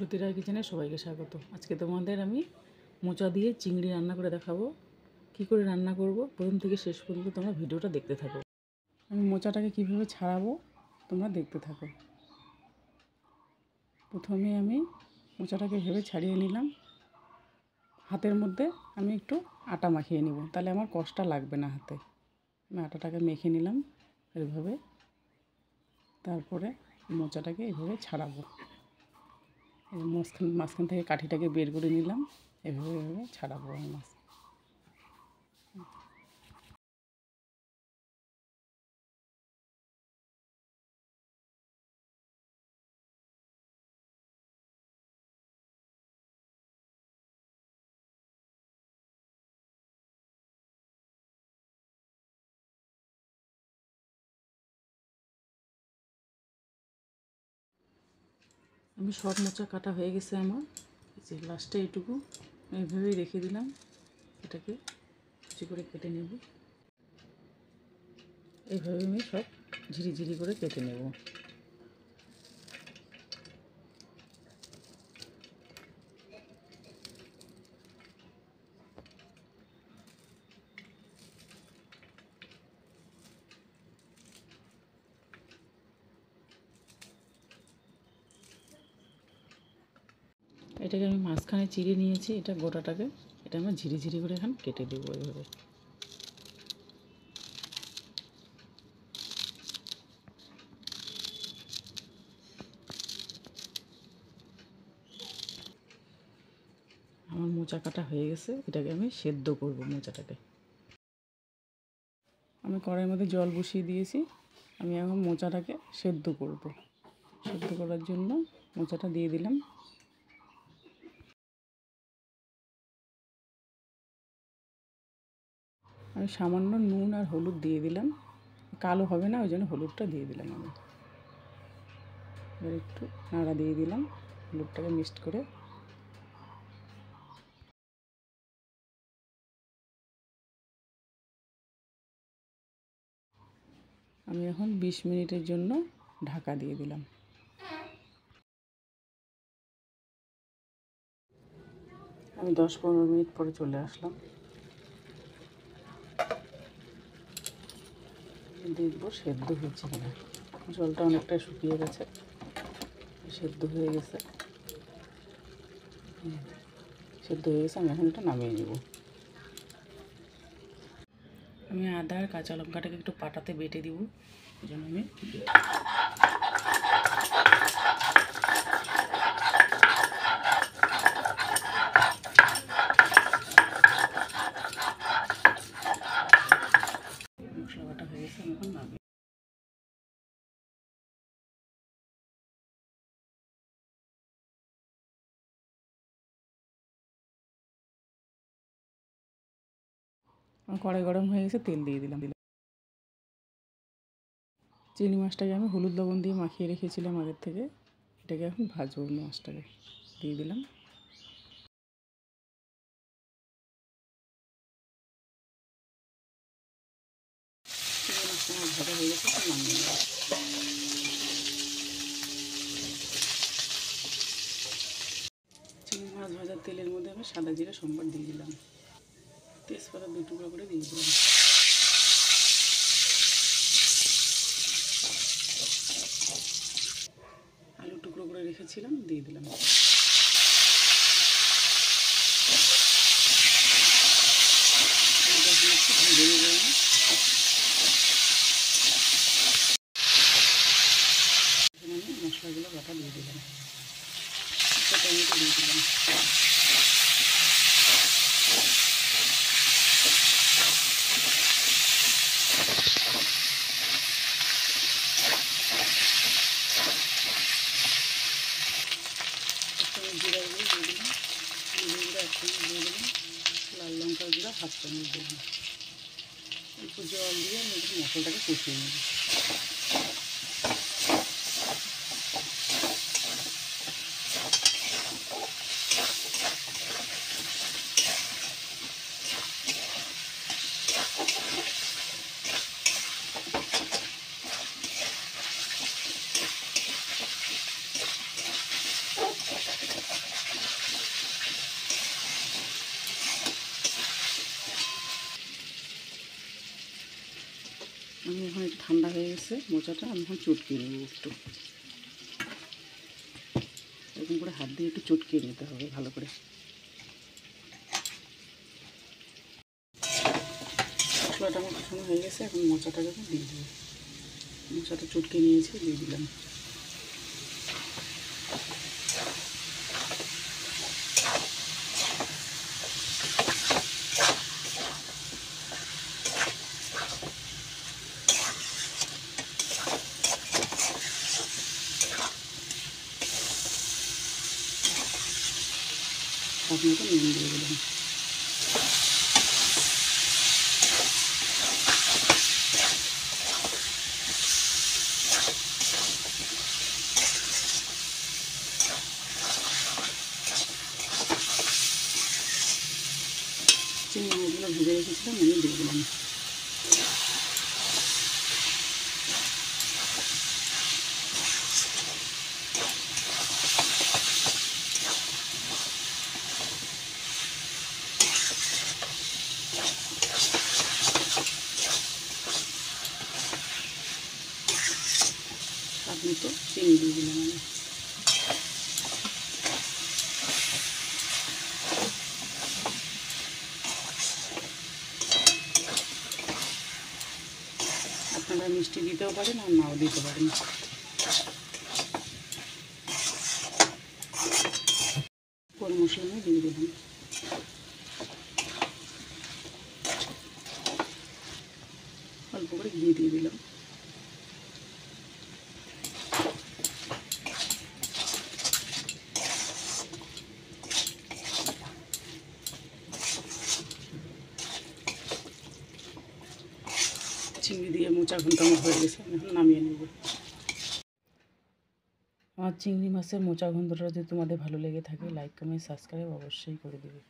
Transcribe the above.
সতী রায় কিচেনে সবাইকে স্বাগত। আজকে তোমাদের আমি মোচা দিয়ে চিংড়ি রান্না করে দেখাবো। কি করে রান্না করব, প্রথম থেকে শেষ পর্যন্ত তোমরা ভিডিওটা দেখতে থাকো। আমি মোচাটাকে কীভাবে ছাড়াবো, তোমরা দেখতে থাকো। প্রথমে আমি মোচাটাকে ভেবে ছাড়িয়ে নিলাম। হাতের মধ্যে আমি একটু আটা মাখিয়ে নিব। তাহলে আমার কষ্টটা লাগবে না হাতে। আমি আটাটাকে মেখে নিলাম এইভাবে তারপরে মোচাটাকে এইভাবে ছাড়াবো। মাঝখান মাঝখান থেকে কাঠিটাকে বের করে নিলাম। এভাবে এভাবে ছাড়াবো মাছ আমি সব মোচা কাটা হয়ে গেছে আমার। যে লাস্টে এইটুকু এইভাবেই রেখে দিলাম। এটাকে কুচি করে কেটে নেব। এইভাবে আমি সব ঝিরি ঝিরি করে কেটে নেব। এটাকে আমি মাঝখানে চিড়ে নিয়েছি, এটা গোটাটাকে, এটা আমরা ঝিরি ঝিরি করে এখন কেটে দেবো এইভাবে আমার মোচা কাটা হয়ে গেছে, এটাকে আমি সেদ্ধ করব মোচাটাকে। আমি কড়াইয়ের মধ্যে জল বসিয়ে দিয়েছি, আমি এখন মোচাটাকে সেদ্ধ করব। সেদ্ধ করার জন্য মোচাটা দিয়ে দিলাম। আমি সামান্য নুন আর হলুদ দিয়ে দিলাম। কালো হবে না, ওই জন্য হলুদটা দিয়ে দিলাম আমি। এবার একটু নাড়া দিয়ে দিলাম, হলুদটাকে মিক্সড করে। আমি এখন বিশ মিনিটের জন্য ঢাকা দিয়ে দিলাম। আমি দশ পনেরো মিনিট পরে চলে আসলাম। দেখব সেদ্ধ হয়েছে কিনা। জলটা অনেকটা শুকিয়ে গেছে, সেদ্ধ হয়ে গেছে। সেদ্ধ হয়ে গেছে, আমি এখন এটা নামিয়ে নেব। আমি আদা আর কাঁচা লঙ্কাটাকে একটু পাটাতে বেটে দিব, এই জন্য আমি মশলা বাটা হয়ে গেছে আমি এখন নামিয়ে আমার কড়াই গরম হয়ে গেছে, তেল দিয়ে দিলাম। দিলাম চিংড়ি মাছটাকে আমি হলুদ লবণ দিয়ে মাখিয়ে রেখেছিলাম আগের থেকে। এটাকে এখন ভাজবো মাছটাকে। দিয়ে দিলাম। ভাজা হয়ে গেছে মাছ ভাজার তেলের মধ্যে আমি সাদা জিরে, সম্বার দিয়ে দিলাম। তেজপাতা দুই টুকরো করে দিয়ে দিলাম। আলু টুকরো করে রেখেছিলাম, দিয়ে দিলাম। মশলাগুলো বাটা দিয়ে দিলাম। টমেটো দিয়ে দিলাম একসঙ্গে জিরা গুঁড়ো দিয়ে দিলাম জিরে গুঁড়ো একসঙ্গে দিয়ে দিলাম লাল লঙ্কার গুঁড়ো হাফ চামচ দিলাম একটু জল দিয়ে আমি একটু মশলাটাকে কষিয়ে নেব। এখন একটু ঠান্ডা হয়ে গেছে, মোচাটা আমি এখন চটকিয়ে নেব একটু। এরকম করে হাত দিয়ে একটু চটকিয়ে নিতে হবে ভালো করে। মশলাটা আমার হয়ে গেছে, এখন মোচাটাকে যখন দিয়ে দেবো মোচাটা চটকে নিয়েছি, দিয়ে দিলাম। আপনাকে নুন দিয়ে দিলাম চিংড়ি মাছগুলো ভেজে রেখেছিলাম আমি দিয়ে দিলাম দিতেও পারেন আর নাও দিতে পারেন গরম মশলা আমি দিয়ে দিলাম অল্প করে ঘি দিয়ে দিলাম মোচা ঘণ্টা আমার হয়ে গেছে, এখন নামিয়ে নেব। আমার চিংড়ি মাছের মোচা গন্ধটা যদি তোমাদের ভালো লেগে থাকে লাইক কমেন্ট সাবস্ক্রাইব অবশ্যই করে দেবে।